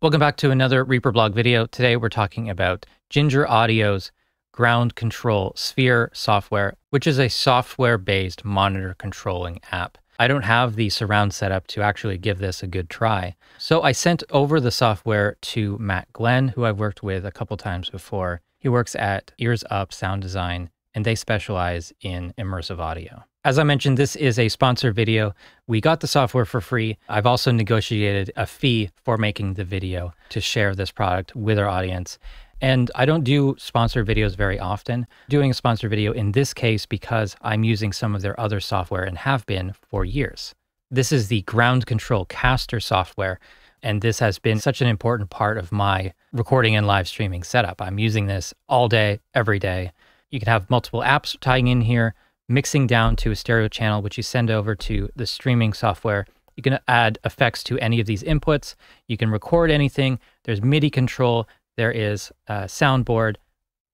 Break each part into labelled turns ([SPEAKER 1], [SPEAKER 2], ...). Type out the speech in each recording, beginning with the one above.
[SPEAKER 1] Welcome back to another Reaper blog video. Today we're talking about Ginger Audio's ground control sphere software, which is a software-based monitor controlling app. I don't have the surround setup to actually give this a good try. So I sent over the software to Matt Glenn, who I've worked with a couple times before. He works at Ears Up Sound Design, and they specialize in immersive audio. As I mentioned, this is a sponsored video. We got the software for free. I've also negotiated a fee for making the video to share this product with our audience. And I don't do sponsored videos very often. Doing a sponsored video in this case because I'm using some of their other software and have been for years. This is the ground control caster software. And this has been such an important part of my recording and live streaming setup. I'm using this all day, every day. You can have multiple apps tying in here mixing down to a stereo channel, which you send over to the streaming software. You can add effects to any of these inputs. You can record anything. There's MIDI control. There is a soundboard.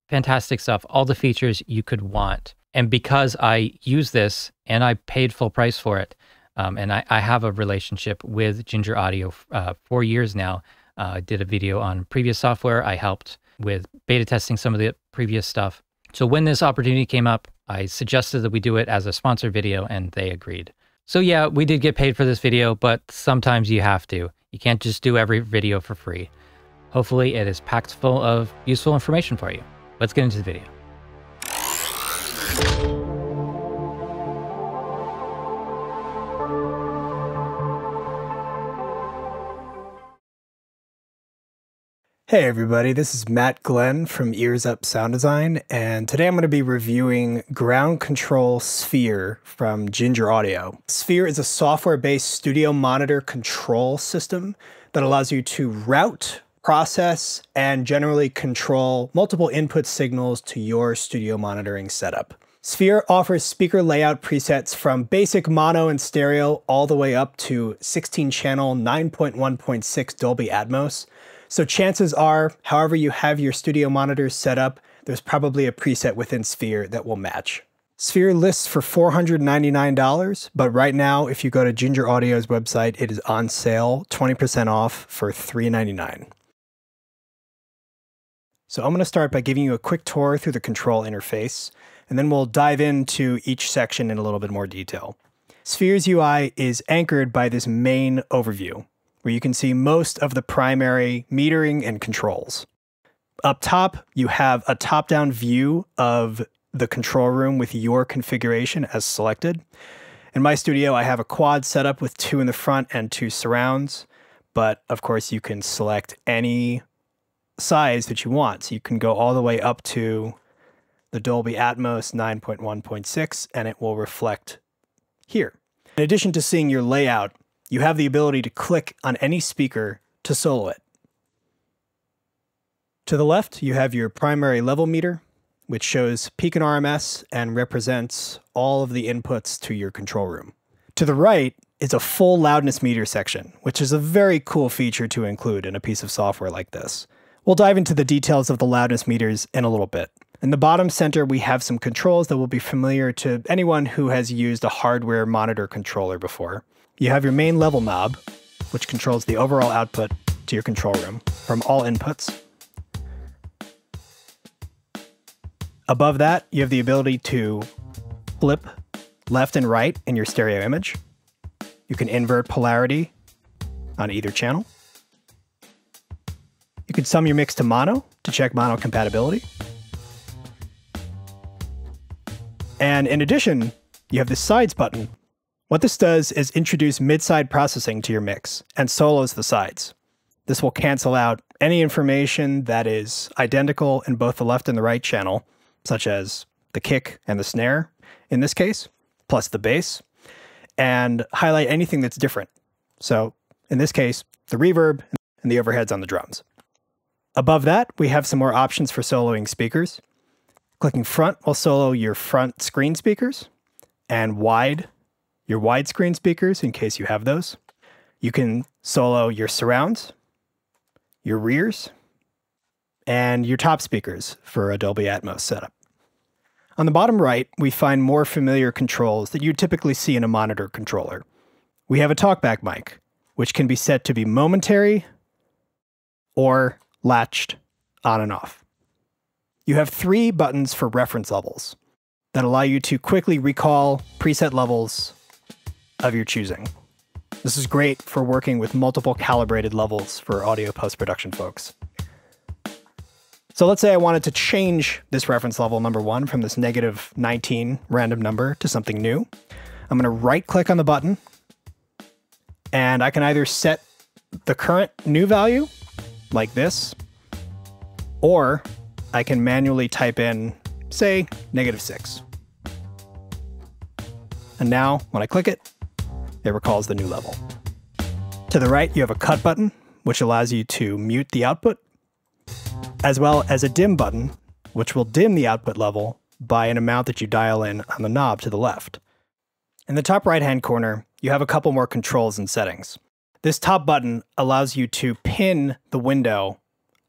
[SPEAKER 1] Fantastic stuff. All the features you could want. And because I use this and I paid full price for it, um, and I, I, have a relationship with Ginger Audio uh, for years now. Uh, I did a video on previous software. I helped with beta testing some of the previous stuff. So when this opportunity came up, I suggested that we do it as a sponsored video and they agreed. So yeah, we did get paid for this video, but sometimes you have to. You can't just do every video for free. Hopefully it is packed full of useful information for you. Let's get into the video.
[SPEAKER 2] Hey everybody, this is Matt Glenn from Ears Up Sound Design, and today I'm going to be reviewing Ground Control Sphere from Ginger Audio. Sphere is a software-based studio monitor control system that allows you to route, process, and generally control multiple input signals to your studio monitoring setup. Sphere offers speaker layout presets from basic mono and stereo all the way up to 16 channel 9.1.6 Dolby Atmos, so chances are, however you have your studio monitors set up, there's probably a preset within Sphere that will match. Sphere lists for $499, but right now, if you go to Ginger Audio's website, it is on sale, 20% off for 399. So I'm going to start by giving you a quick tour through the control interface, and then we'll dive into each section in a little bit more detail. Sphere's UI is anchored by this main overview where you can see most of the primary metering and controls. Up top, you have a top down view of the control room with your configuration as selected. In my studio, I have a quad setup with two in the front and two surrounds, but of course, you can select any size that you want. So you can go all the way up to the Dolby Atmos 9.1.6 and it will reflect here. In addition to seeing your layout, you have the ability to click on any speaker to solo it. To the left, you have your primary level meter, which shows peak and RMS and represents all of the inputs to your control room. To the right is a full loudness meter section, which is a very cool feature to include in a piece of software like this. We'll dive into the details of the loudness meters in a little bit. In the bottom center, we have some controls that will be familiar to anyone who has used a hardware monitor controller before. You have your main level knob, which controls the overall output to your control room from all inputs. Above that, you have the ability to flip left and right in your stereo image. You can invert polarity on either channel. You can sum your mix to mono to check mono compatibility. And in addition, you have the sides button, what this does is introduce mid-side processing to your mix and solos the sides. This will cancel out any information that is identical in both the left and the right channel, such as the kick and the snare in this case, plus the bass, and highlight anything that's different. So in this case, the reverb and the overheads on the drums. Above that, we have some more options for soloing speakers. Clicking front will solo your front screen speakers, and wide your widescreen speakers in case you have those. You can solo your surrounds, your rears, and your top speakers for a Dolby Atmos setup. On the bottom right, we find more familiar controls that you typically see in a monitor controller. We have a talkback mic, which can be set to be momentary, or latched on and off. You have three buttons for reference levels that allow you to quickly recall preset levels of your choosing. This is great for working with multiple calibrated levels for audio post production folks. So let's say I wanted to change this reference level number one from this negative 19 random number to something new. I'm going to right click on the button and I can either set the current new value like this, or I can manually type in, say, negative six. And now when I click it, it recalls the new level. To the right, you have a cut button, which allows you to mute the output, as well as a dim button, which will dim the output level by an amount that you dial in on the knob to the left. In the top right hand corner, you have a couple more controls and settings. This top button allows you to pin the window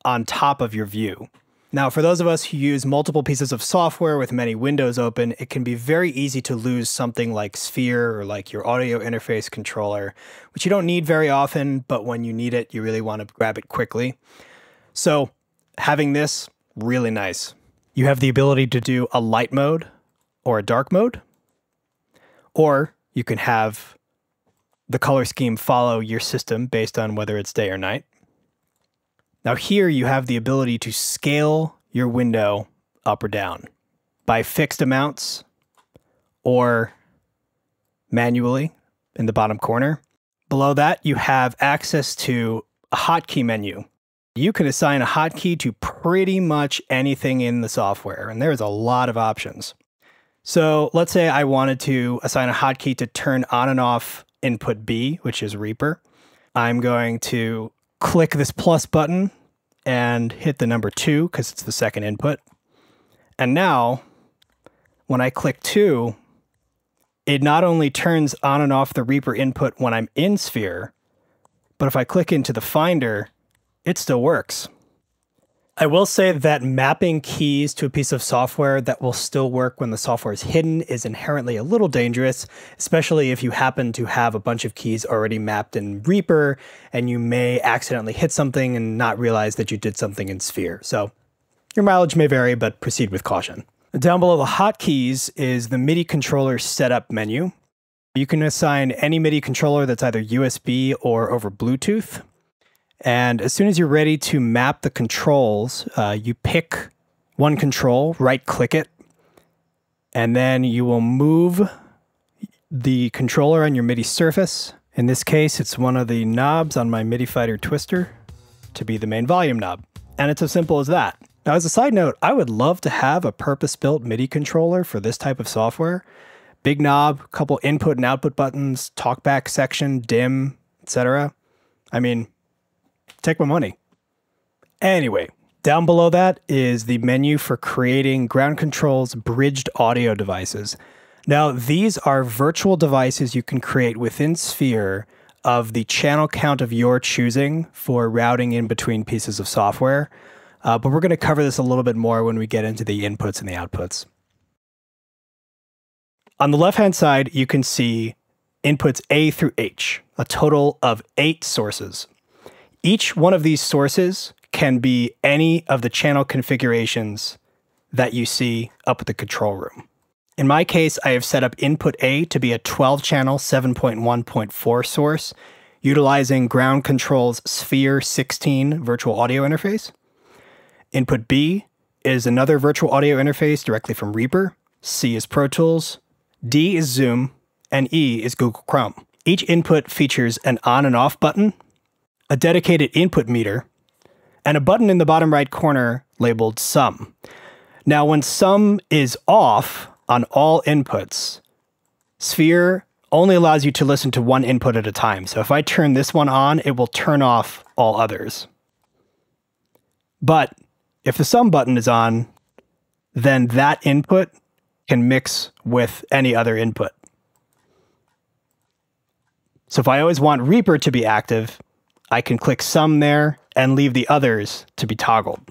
[SPEAKER 2] on top of your view. Now, for those of us who use multiple pieces of software with many windows open, it can be very easy to lose something like Sphere or like your audio interface controller, which you don't need very often, but when you need it, you really want to grab it quickly. So, having this, really nice. You have the ability to do a light mode or a dark mode, or you can have the color scheme follow your system based on whether it's day or night. Now here you have the ability to scale your window up or down by fixed amounts or manually in the bottom corner. Below that, you have access to a hotkey menu. You can assign a hotkey to pretty much anything in the software, and there's a lot of options. So let's say I wanted to assign a hotkey to turn on and off input B, which is Reaper. I'm going to click this plus button and hit the number two because it's the second input. And now when I click two, it not only turns on and off the Reaper input when I'm in Sphere, but if I click into the Finder, it still works. I will say that mapping keys to a piece of software that will still work when the software is hidden is inherently a little dangerous, especially if you happen to have a bunch of keys already mapped in Reaper and you may accidentally hit something and not realize that you did something in Sphere. So your mileage may vary, but proceed with caution. Down below the hotkeys is the MIDI controller setup menu. You can assign any MIDI controller that's either USB or over Bluetooth. And as soon as you're ready to map the controls, uh, you pick one control, right click it, and then you will move the controller on your MIDI surface. In this case, it's one of the knobs on my MIDI Fighter Twister to be the main volume knob. And it's as simple as that. Now, as a side note, I would love to have a purpose built MIDI controller for this type of software. Big knob, couple input and output buttons, talkback section, dim, etc. I mean, take my money. Anyway, down below that is the menu for creating ground control's bridged audio devices. Now, these are virtual devices you can create within Sphere of the channel count of your choosing for routing in between pieces of software. Uh, but we're going to cover this a little bit more when we get into the inputs and the outputs. On the left hand side, you can see inputs A through H, a total of eight sources. Each one of these sources can be any of the channel configurations that you see up at the control room. In my case, I have set up input A to be a 12 channel 7.1.4 source, utilizing Ground Control's Sphere 16 virtual audio interface. Input B is another virtual audio interface directly from Reaper. C is Pro Tools. D is Zoom. And E is Google Chrome. Each input features an on and off button a dedicated input meter, and a button in the bottom right corner labeled sum. Now, when sum is off on all inputs, Sphere only allows you to listen to one input at a time. So if I turn this one on, it will turn off all others. But if the sum button is on, then that input can mix with any other input. So if I always want Reaper to be active, I can click sum there and leave the others to be toggled.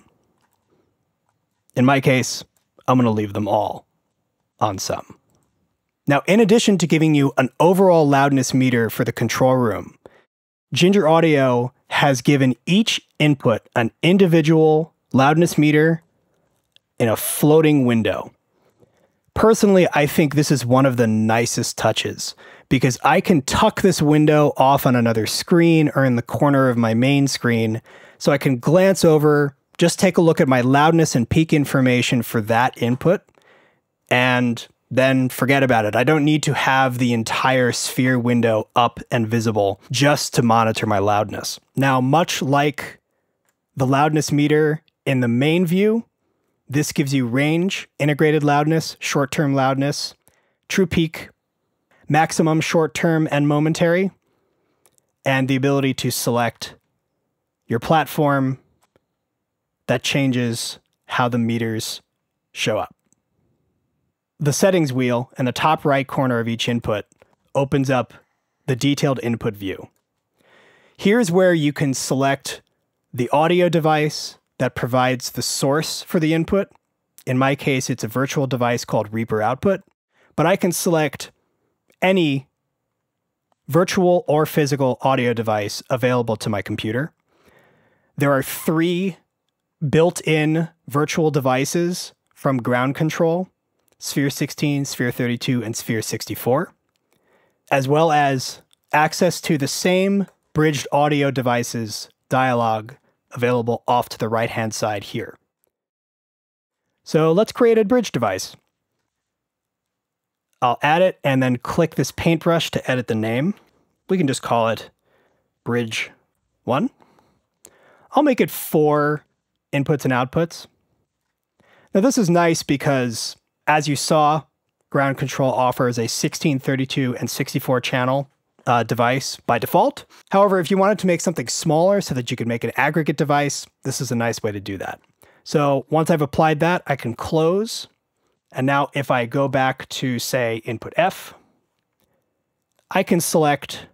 [SPEAKER 2] In my case, I'm going to leave them all on sum. Now, in addition to giving you an overall loudness meter for the control room, Ginger Audio has given each input an individual loudness meter in a floating window. Personally, I think this is one of the nicest touches because I can tuck this window off on another screen or in the corner of my main screen so I can glance over, just take a look at my loudness and peak information for that input, and then forget about it. I don't need to have the entire sphere window up and visible just to monitor my loudness. Now, much like the loudness meter in the main view, this gives you range, integrated loudness, short term loudness, true peak, maximum short term and momentary, and the ability to select your platform that changes how the meters show up. The settings wheel in the top right corner of each input opens up the detailed input view. Here's where you can select the audio device that provides the source for the input. In my case, it's a virtual device called Reaper Output, but I can select any virtual or physical audio device available to my computer. There are three built in virtual devices from ground control Sphere 16, Sphere 32, and Sphere 64, as well as access to the same bridged audio devices dialog available off to the right hand side here. So let's create a bridge device. I'll add it and then click this paintbrush to edit the name. We can just call it bridge one. I'll make it four inputs and outputs. Now this is nice because as you saw, ground control offers a 16, 32, and 64 channel uh, device by default. However, if you wanted to make something smaller so that you could make an aggregate device, this is a nice way to do that. So once I've applied that, I can close. And now if I go back to say input F, I can select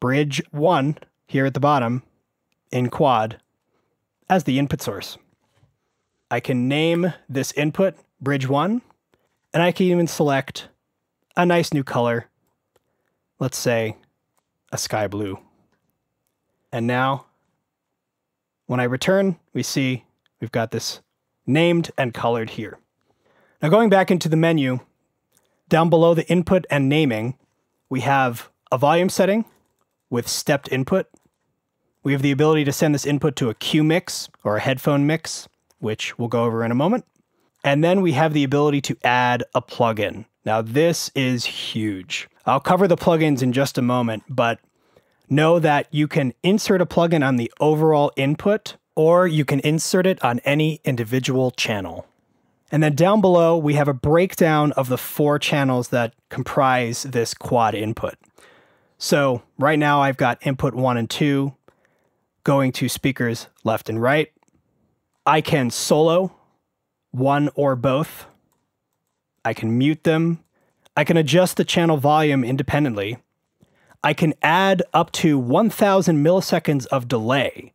[SPEAKER 2] bridge one here at the bottom in quad as the input source. I can name this input bridge one, and I can even select a nice new color. Let's say a sky blue. And now, when I return, we see we've got this named and colored here. Now going back into the menu, down below the input and naming, we have a volume setting with stepped input. We have the ability to send this input to a cue mix or a headphone mix, which we'll go over in a moment. And then we have the ability to add a plugin. Now, this is huge. I'll cover the plugins in just a moment, but know that you can insert a plugin on the overall input or you can insert it on any individual channel. And then down below, we have a breakdown of the four channels that comprise this quad input. So right now I've got input one and two going to speakers left and right. I can solo one or both I can mute them. I can adjust the channel volume independently. I can add up to 1000 milliseconds of delay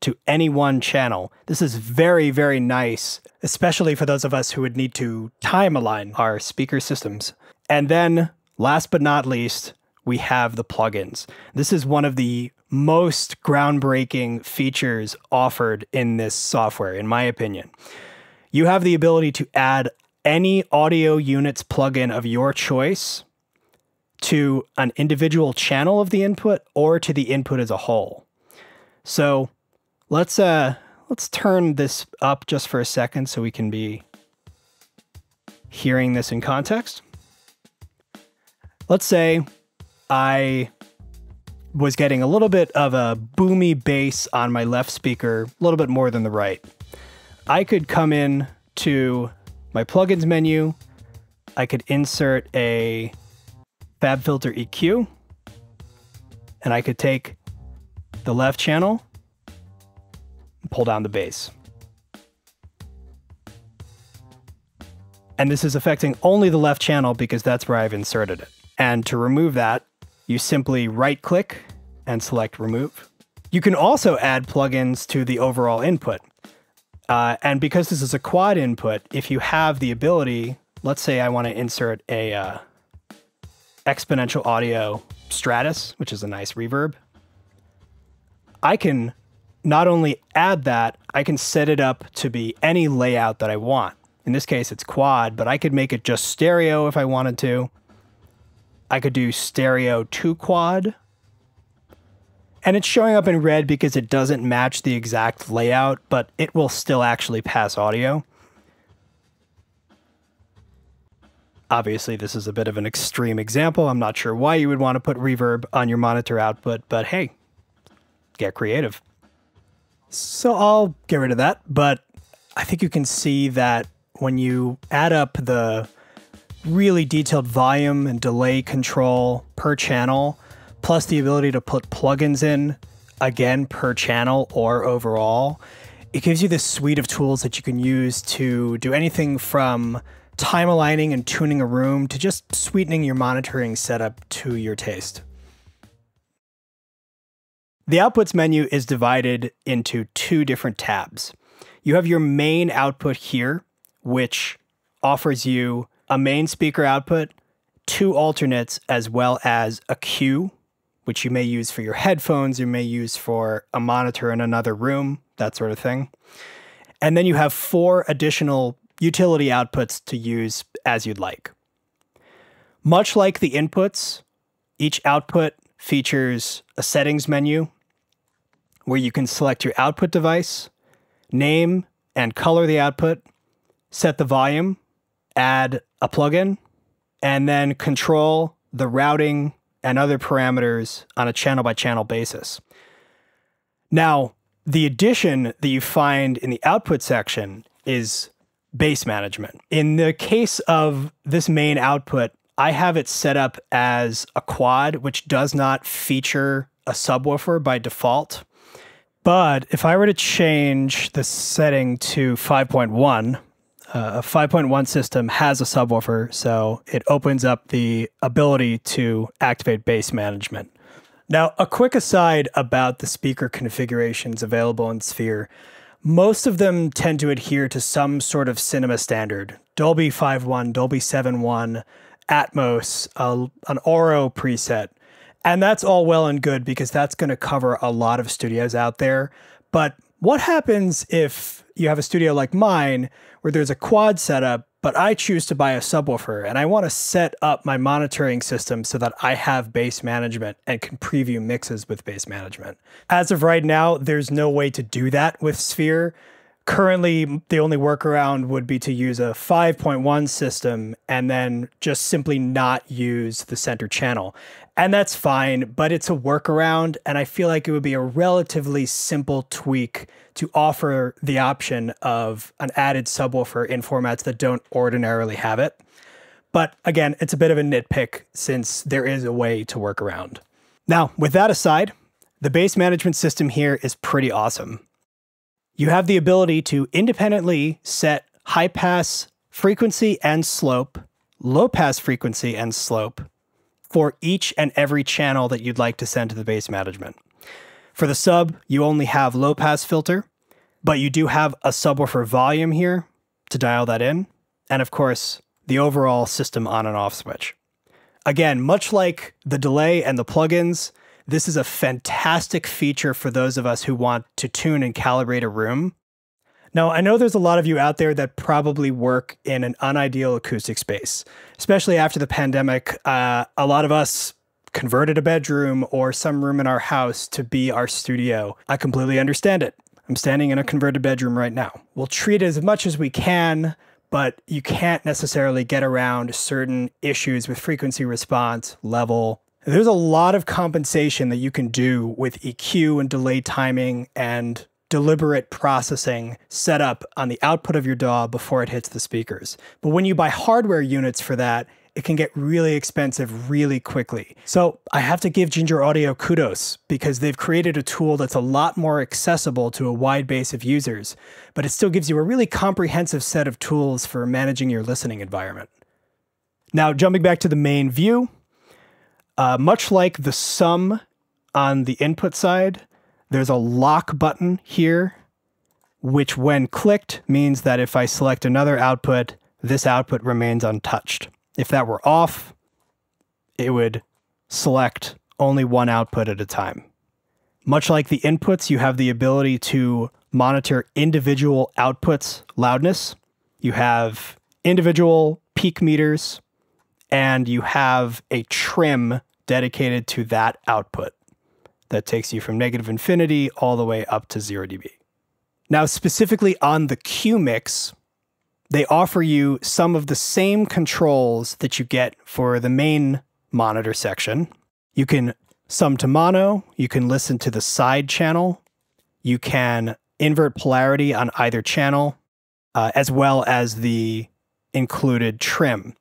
[SPEAKER 2] to any one channel. This is very, very nice, especially for those of us who would need to time align our speaker systems. And then, last but not least, we have the plugins. This is one of the most groundbreaking features offered in this software, in my opinion. You have the ability to add any audio units plugin of your choice to an individual channel of the input or to the input as a whole. So let's uh let's turn this up just for a second so we can be hearing this in context. Let's say I was getting a little bit of a boomy bass on my left speaker, a little bit more than the right. I could come in to my plugins menu, I could insert a FabFilter EQ, and I could take the left channel pull down the bass. And this is affecting only the left channel because that's where I've inserted it. And to remove that, you simply right click and select remove. You can also add plugins to the overall input. Uh, and because this is a quad input, if you have the ability, let's say I want to insert a uh, exponential audio Stratus, which is a nice reverb, I can not only add that, I can set it up to be any layout that I want. In this case, it's quad, but I could make it just stereo if I wanted to. I could do stereo to quad. And it's showing up in red because it doesn't match the exact layout, but it will still actually pass audio. Obviously, this is a bit of an extreme example. I'm not sure why you would want to put reverb on your monitor output, but hey, get creative. So I'll get rid of that, but I think you can see that when you add up the really detailed volume and delay control per channel, plus the ability to put plugins in again per channel or overall, it gives you this suite of tools that you can use to do anything from time aligning and tuning a room to just sweetening your monitoring setup to your taste. The outputs menu is divided into two different tabs. You have your main output here, which offers you a main speaker output, two alternates, as well as a cue, which you may use for your headphones, you may use for a monitor in another room, that sort of thing. And then you have four additional utility outputs to use as you'd like. Much like the inputs, each output features a settings menu where you can select your output device, name and color the output, set the volume, add a plugin, and then control the routing and other parameters on a channel by channel basis. Now, the addition that you find in the output section is bass management. In the case of this main output, I have it set up as a quad, which does not feature a subwoofer by default. But if I were to change the setting to 5.1, uh, a 5.1 system has a subwoofer, so it opens up the ability to activate bass management. Now, a quick aside about the speaker configurations available in Sphere. Most of them tend to adhere to some sort of cinema standard Dolby 5.1, Dolby 7.1, Atmos, uh, an Auro preset. And that's all well and good because that's going to cover a lot of studios out there. But what happens if you have a studio like mine where there's a quad setup, but I choose to buy a subwoofer and I want to set up my monitoring system so that I have bass management and can preview mixes with bass management. As of right now, there's no way to do that with Sphere. Currently, the only workaround would be to use a 5.1 system and then just simply not use the center channel. And that's fine, but it's a workaround. And I feel like it would be a relatively simple tweak to offer the option of an added subwoofer in formats that don't ordinarily have it. But again, it's a bit of a nitpick since there is a way to work around. Now, with that aside, the bass management system here is pretty awesome. You have the ability to independently set high pass frequency and slope, low pass frequency and slope for each and every channel that you'd like to send to the bass management. For the sub, you only have low pass filter, but you do have a subwoofer volume here to dial that in. And of course, the overall system on and off switch. Again, much like the delay and the plugins, this is a fantastic feature for those of us who want to tune and calibrate a room. Now, I know there's a lot of you out there that probably work in an unideal acoustic space, especially after the pandemic. Uh, a lot of us converted a bedroom or some room in our house to be our studio. I completely understand it. I'm standing in a converted bedroom right now. We'll treat it as much as we can, but you can't necessarily get around certain issues with frequency response, level. There's a lot of compensation that you can do with EQ and delay timing and deliberate processing set up on the output of your DAW before it hits the speakers. But when you buy hardware units for that, it can get really expensive really quickly. So I have to give Ginger Audio kudos because they've created a tool that's a lot more accessible to a wide base of users, but it still gives you a really comprehensive set of tools for managing your listening environment. Now, jumping back to the main view, uh, much like the sum on the input side, there's a lock button here, which when clicked means that if I select another output, this output remains untouched. If that were off, it would select only one output at a time. Much like the inputs, you have the ability to monitor individual outputs loudness. You have individual peak meters, and you have a trim dedicated to that output that takes you from negative infinity all the way up to 0 dB. Now, specifically on the cue mix, they offer you some of the same controls that you get for the main monitor section. You can sum to mono, you can listen to the side channel, you can invert polarity on either channel, uh, as well as the included trim.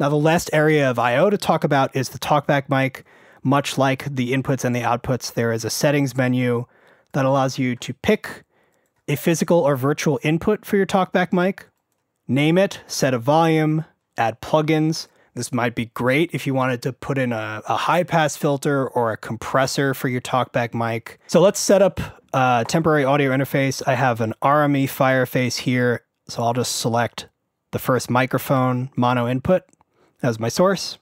[SPEAKER 2] Now, the last area of I.O. to talk about is the TalkBack mic. Much like the inputs and the outputs, there is a settings menu that allows you to pick a physical or virtual input for your TalkBack mic, name it, set a volume, add plugins. This might be great if you wanted to put in a, a high pass filter or a compressor for your TalkBack mic. So let's set up a temporary audio interface. I have an RME Fireface here, so I'll just select the first microphone mono input as my source.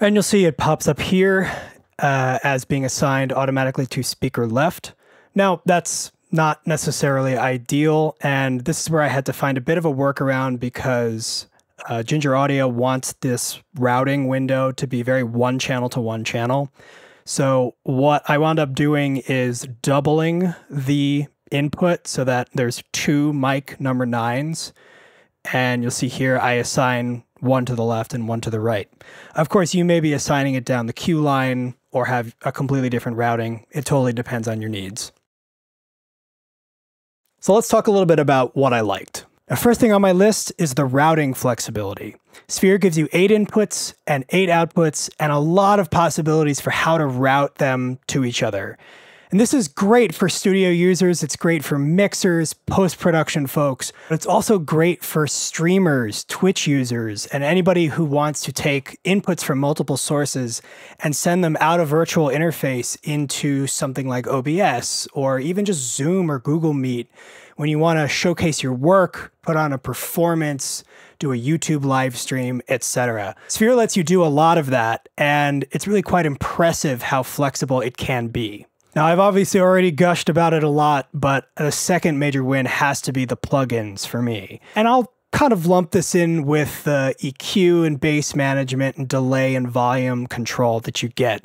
[SPEAKER 2] And you'll see it pops up here uh, as being assigned automatically to speaker left. Now, that's not necessarily ideal, and this is where I had to find a bit of a workaround because uh, Ginger Audio wants this routing window to be very one channel to one channel. So, what I wound up doing is doubling the input so that there's two mic number nines. And you'll see here I assign one to the left and one to the right. Of course, you may be assigning it down the cue line or have a completely different routing. It totally depends on your needs. So let's talk a little bit about what I liked. The first thing on my list is the routing flexibility. Sphere gives you eight inputs and eight outputs and a lot of possibilities for how to route them to each other. And this is great for studio users. It's great for mixers, post production folks. But it's also great for streamers, Twitch users, and anybody who wants to take inputs from multiple sources and send them out of virtual interface into something like OBS or even just Zoom or Google Meet. When you want to showcase your work, put on a performance, do a YouTube live stream, etc. Sphere lets you do a lot of that, and it's really quite impressive how flexible it can be. Now, I've obviously already gushed about it a lot, but a second major win has to be the plugins for me. And I'll kind of lump this in with the EQ and bass management and delay and volume control that you get.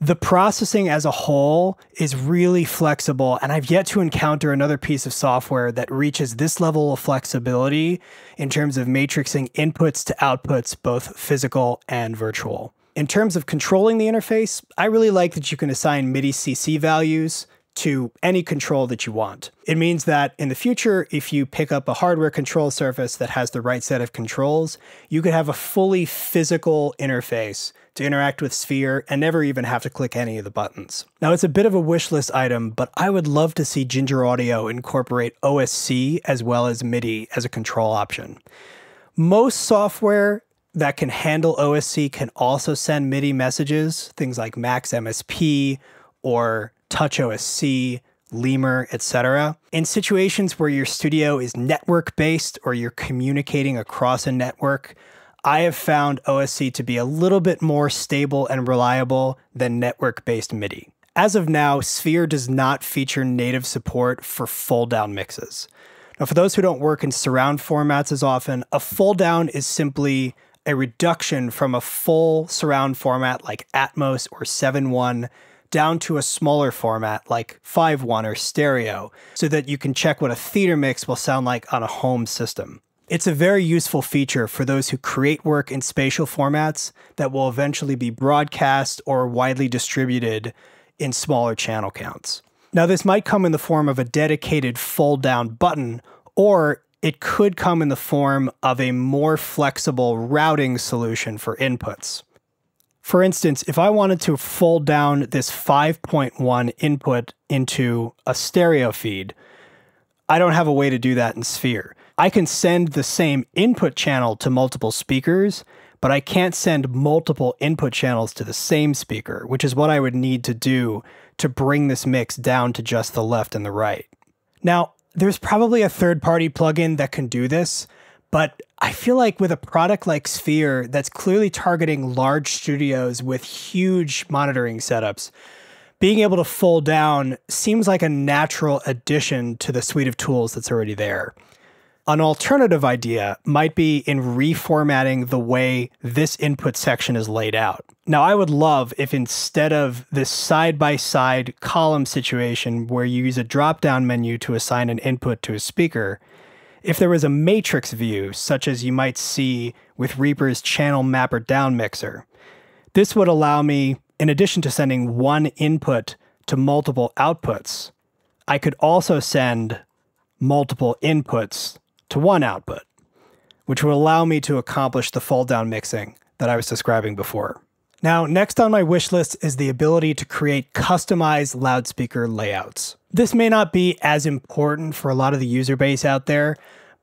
[SPEAKER 2] The processing as a whole is really flexible, and I've yet to encounter another piece of software that reaches this level of flexibility in terms of matrixing inputs to outputs, both physical and virtual. In terms of controlling the interface, I really like that you can assign MIDI CC values to any control that you want. It means that in the future, if you pick up a hardware control surface that has the right set of controls, you could have a fully physical interface to interact with Sphere and never even have to click any of the buttons. Now, it's a bit of a wish list item, but I would love to see Ginger Audio incorporate OSC as well as MIDI as a control option. Most software that can handle OSC can also send MIDI messages, things like Max MSP or Touch OSC, Lemur, etc. In situations where your studio is network based or you're communicating across a network, I have found OSC to be a little bit more stable and reliable than network based MIDI. As of now, Sphere does not feature native support for fold down mixes. Now, for those who don't work in surround formats as often, a fold down is simply a reduction from a full surround format like Atmos or 7.1 down to a smaller format like 5.1 or stereo so that you can check what a theater mix will sound like on a home system. It's a very useful feature for those who create work in spatial formats that will eventually be broadcast or widely distributed in smaller channel counts. Now, this might come in the form of a dedicated fold down button or it could come in the form of a more flexible routing solution for inputs. For instance, if I wanted to fold down this 5.1 input into a stereo feed, I don't have a way to do that in Sphere. I can send the same input channel to multiple speakers, but I can't send multiple input channels to the same speaker, which is what I would need to do to bring this mix down to just the left and the right. Now, there's probably a third party plugin that can do this, But I feel like with a product like Sphere that's clearly targeting large studios with huge monitoring setups, being able to fold down seems like a natural addition to the suite of tools that's already there. An alternative idea might be in reformatting the way this input section is laid out. Now, I would love if instead of this side by side column situation where you use a drop down menu to assign an input to a speaker, if there was a matrix view, such as you might see with Reaper's channel mapper down mixer. This would allow me, in addition to sending one input to multiple outputs, I could also send multiple inputs to one output, which would allow me to accomplish the fold down mixing that I was describing before. Now, next on my wish list is the ability to create customized loudspeaker layouts. This may not be as important for a lot of the user base out there,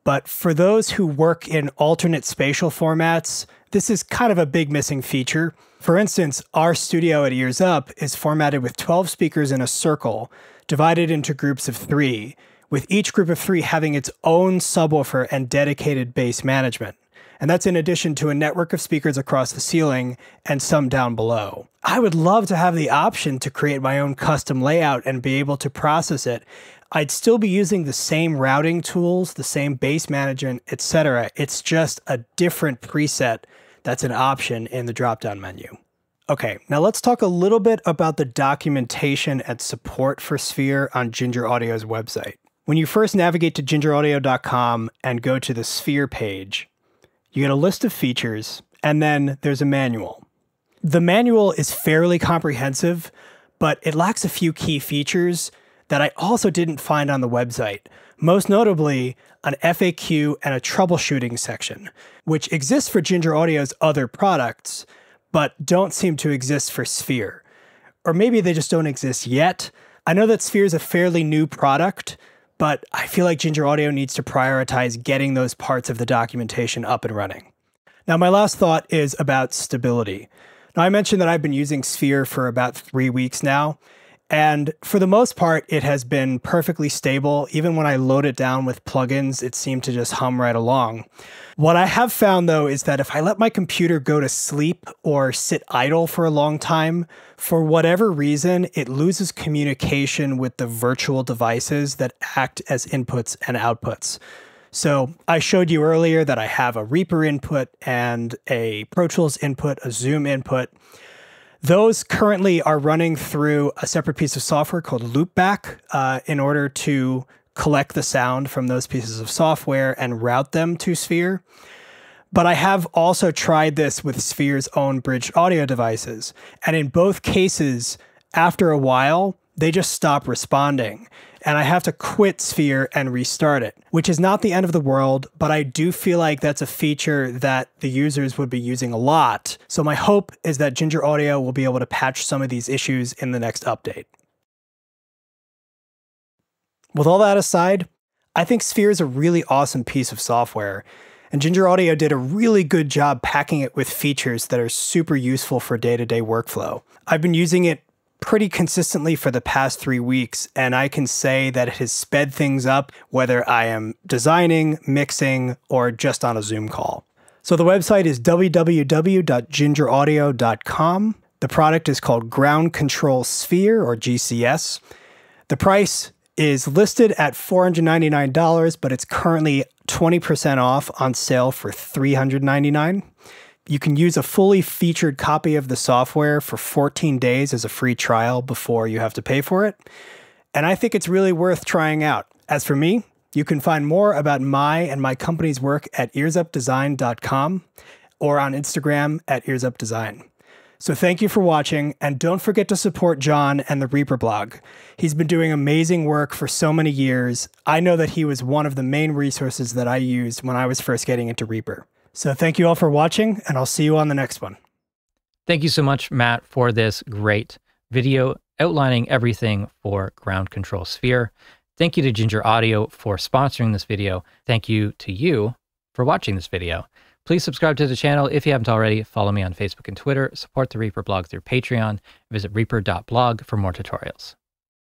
[SPEAKER 2] but for those who work in alternate spatial formats, this is kind of a big missing feature. For instance, our studio at Ears Up is formatted with 12 speakers in a circle, divided into groups of three, with each group of three having its own subwoofer and dedicated bass management. And that's in addition to a network of speakers across the ceiling and some down below. I would love to have the option to create my own custom layout and be able to process it. I'd still be using the same routing tools, the same bass management, etc. It's just a different preset that's an option in the drop down menu. Okay, now let's talk a little bit about the documentation and support for Sphere on Ginger Audio's website. When you first navigate to gingeraudio.com and go to the Sphere page, you get a list of features, and then there's a manual. The manual is fairly comprehensive, but it lacks a few key features that I also didn't find on the website, most notably an FAQ and a troubleshooting section, which exists for Ginger Audio's other products, but don't seem to exist for Sphere. Or maybe they just don't exist yet. I know that Sphere is a fairly new product, but I feel like Ginger Audio needs to prioritize getting those parts of the documentation up and running. Now, my last thought is about stability. Now, I mentioned that I've been using Sphere for about three weeks now, and for the most part, it has been perfectly stable. Even when I load it down with plugins, it seemed to just hum right along. What I have found though is that if I let my computer go to sleep or sit idle for a long time, for whatever reason, it loses communication with the virtual devices that act as inputs and outputs. So I showed you earlier that I have a Reaper input and a Pro Tools input, a Zoom input. Those currently are running through a separate piece of software called Loopback uh, in order to collect the sound from those pieces of software and route them to Sphere. But I have also tried this with Sphere's own bridged audio devices. And in both cases, after a while, they just stop responding and I have to quit Sphere and restart it, which is not the end of the world, but I do feel like that's a feature that the users would be using a lot. So my hope is that Ginger Audio will be able to patch some of these issues in the next update. With all that aside, I think Sphere is a really awesome piece of software, and Ginger Audio did a really good job packing it with features that are super useful for day to day workflow. I've been using it pretty consistently for the past three weeks, and I can say that it has sped things up, whether I am designing, mixing, or just on a Zoom call. So the website is www.gingeraudio.com. The product is called Ground Control Sphere or GCS. The price is listed at $499, but it's currently 20% off on sale for $399. You can use a fully featured copy of the software for 14 days as a free trial before you have to pay for it. And I think it's really worth trying out. As for me, you can find more about my and my company's work at earsupdesign.com or on Instagram at earsupdesign. So thank you for watching, and don't forget to support Jon and the Reaper blog. He's been doing amazing work for so many years. I know that he was one of the main resources that I used when I was first getting into Reaper. So thank you all for watching, and I'll see you on the next one.
[SPEAKER 1] Thank you so much, Matt, for this great video outlining everything for Ground Control Sphere. Thank you to Ginger Audio for sponsoring this video. Thank you to you for watching this video. Please subscribe to the channel if you haven't already. Follow me on Facebook and Twitter. Support the Reaper blog through Patreon. Visit reaper.blog for more tutorials.